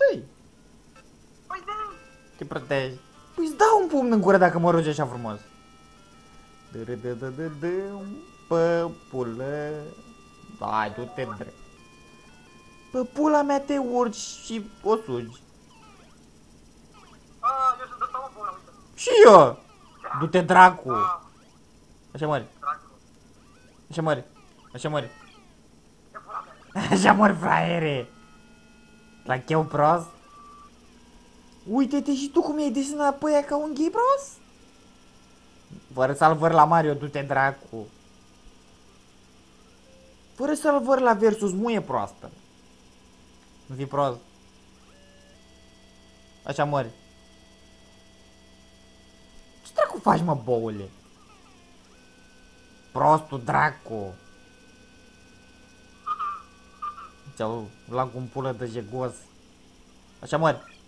dă-i. Păi de Te proteji. Păi îți dau un pumn în gură dacă mă rogi așa frumos. Dă-dă-dă-dă-dă, păpulă. Hai, du-te drept. Pe pula mea te urci și o sugi. A, eu sunt ăsta, mă, bună, uite. Și eu! Du-te dracu! A, Așa mări, dracu. așa mări, așa mări. E pula mea. Așa mori fraiere! La cheu prost? Uite-te și tu cum e desenat pe ea ca un gay prost? Fără salvări la Mario, du-te dracu! Fără salvări la Versus, mu e proastă. Nu fi prost. Așa mori. Ce dracu faci, mă, boule? Prostul dracu! Luat cu un pulă de jegos. Așa mări.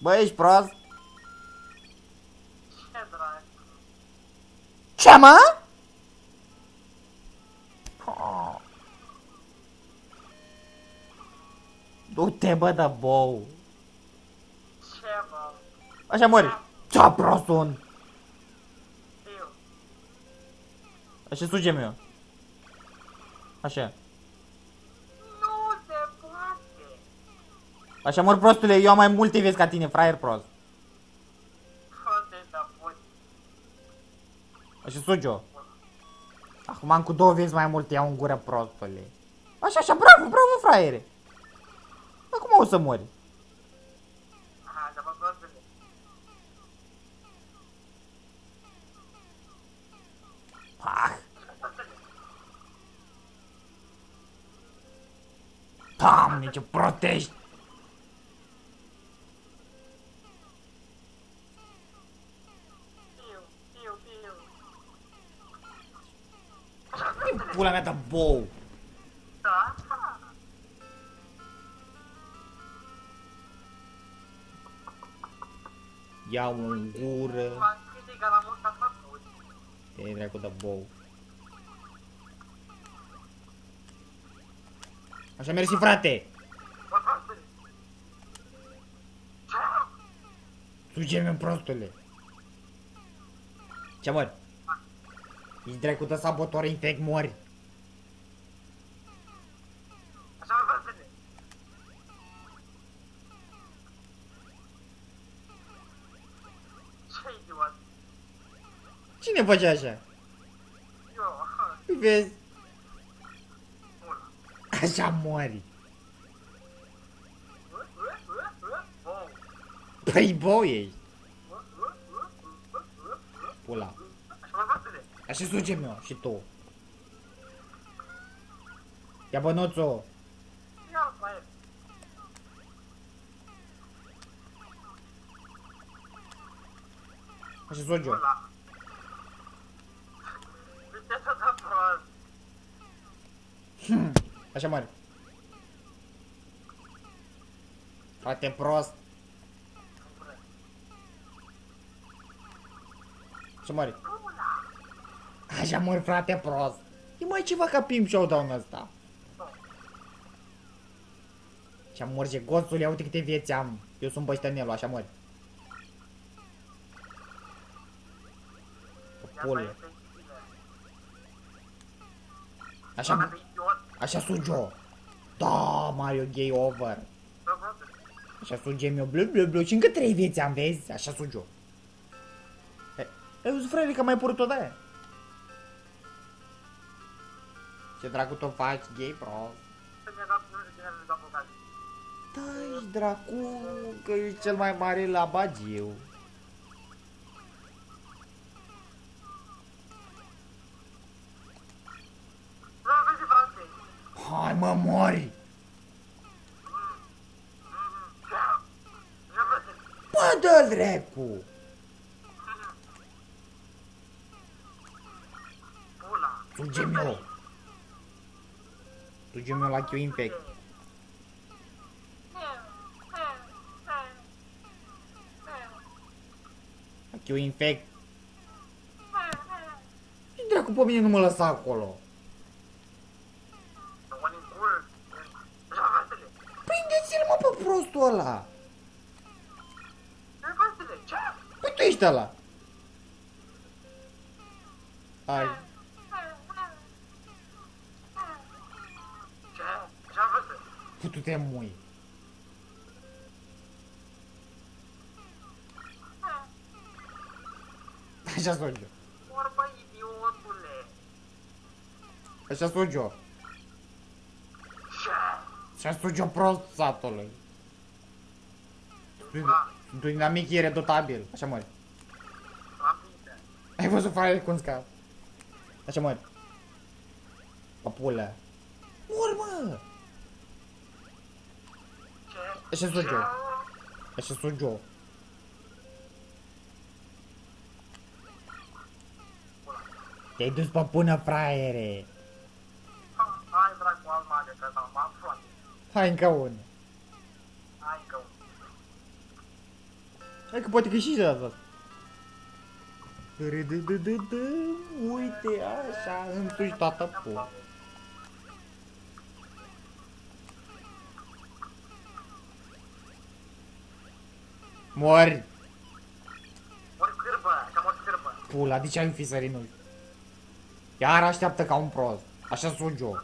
Bă, ești prost? Ce dracu. Ce mă? Du-te bă de bou. Ce? Așa mări. Ce prost. Eu. Așa sugem eu. Așa. Nu se poate. Așa mor prostule, eu am mai multe vieți ca tine, fraier prost. Unde da pui? Așa sugi-o. Acum am cu două vieți mai multe, iau în gură prostule. Așa, așa, bravo, bravo, fraiere. Acum o să mori. Aha, da, mă, prostule. Ah. Doamne, ce protești! Piu, piu, piu. Pula mea de bou! Da? Ia în gură. M-am criticat la mult a făcut. E dracu de bou. Așa mersi, frate! Bă, prostule. Ce? Suge-mi prostule! Ce mori? Ești dracu de sabotor infect mori! Așa, mă, prostule. Ce idiot. Cine face așa? Eu, Îi Vezi? bună. Așa mori! Uh, uh, uh, uh, bou. Păi bou ești! Uh, uh, uh, uh, uh, uh. Pula! Așa, mă, prostule. Așa sugem eu și tu! Ia bănuțul! Ia, fraie. Așa sugi eu! Ăla. Viteza da prost. Hmm. Așa mori! Frate prost! Așa mori! Așa mori frate prost! E mai ceva ca Pimp Showdown ăsta! Și am morge goțul, ia uite câte vieți am! Eu sunt băștănelul, așa mori! Pule. Așa, așa sugi-o! Da, Mario, gay over! Așa sugem eu, blu, blu, blu, și încă trei vieți am, vezi? Așa sugi-o! E, eu zic, frate, că mai purut-o de aia. Ce dracu tot faci, gay, bro? Da, ești dracu, că ești cel mai mare la bagiu. Hai mă, mori! Bă, dă dracu! Sugem eu! Sugem eu la Q Infect. La Q Infect. Ce dracu pe mine nu mă lăsa acolo? Băiatul ăla? Ce prostule? Ce? Păi tu ești ăla. Ai. Ce? Ce-am văzut? Putu-te mui. Așa sunt eu. Vorba idiotule. Așa sunt eu. Ce? Așa sunt eu prost satului. Sunt- Sunt un dinamic iredotabil. Așa mări. Rapide. Ai văzut fraier cum scap? Așa mări. Papulă. Mor, mă! Ce? Așa sunt Ce? eu. Așa sunt eu. Te-ai dus pe până, fraiere. Hai, dracu, al mare, că am aflat. Hai încă unul. Hai că Hai că poate că și de data asta. Râdâdâdâdâ, Uite, așa, îmi suci toată pu. Mori! Ori cârbă, cam o cârbă. Pula, de ce ai fi sărit nu Iar așteaptă ca un prost. Așa sunt eu.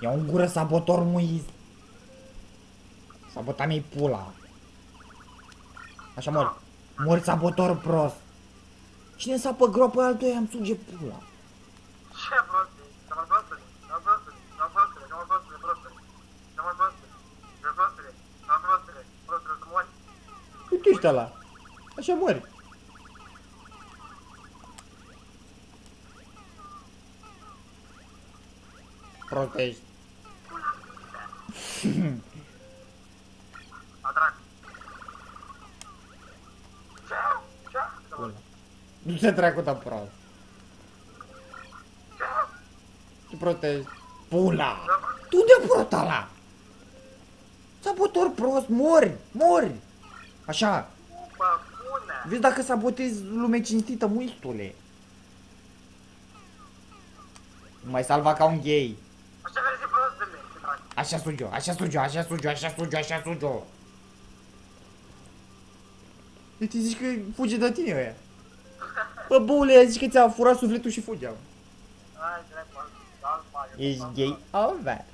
Ia un gură sabotor muist. Sabota mi pula. Așa mor. Mor sabotor prost. Cine sapă gropă altuia îmi suge pula. Ce prostule? Ce mă prostule? Ce mă prostule? Ce mă prostule? Ce mă prostule? Prostule. Ce mă prostule? Ce prostule? Ce mă prostule? Prostule, să mori. Păi tu ești ăla. Așa mori. Protești. A, dracu. Ce? Ce? Ce mă- Pula. Nu se dracu de prost. Ce? Tu protești. Pula. Tu de prost ăla. Sabotor prost, mori, mori. Așa, Bă, bune. vezi dacă sabotezi lume cinstită, muistule. Nu mai salva ca un gay. Așa vezi prostule. Ce dracu. Așa sunt eu, așa sunt eu, așa sunt eu, așa sunt eu, așa sunt eu. Uite, zici că fuge de tine ăia. Bă, boule, zici că ți-a furat sufletul și fugea. Hai, dracu, al- al mare. Ești gay over.